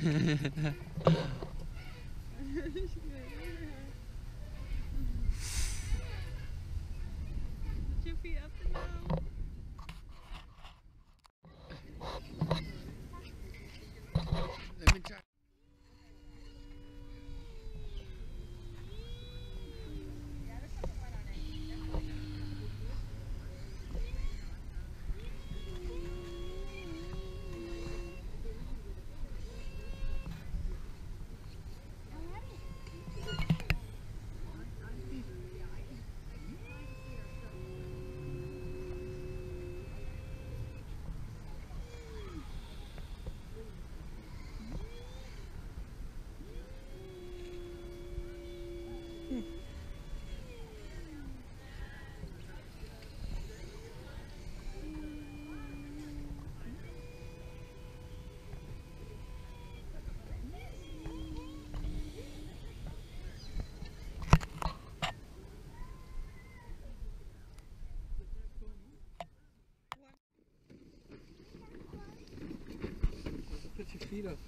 Try. Put your feet up.